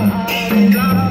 Hare you.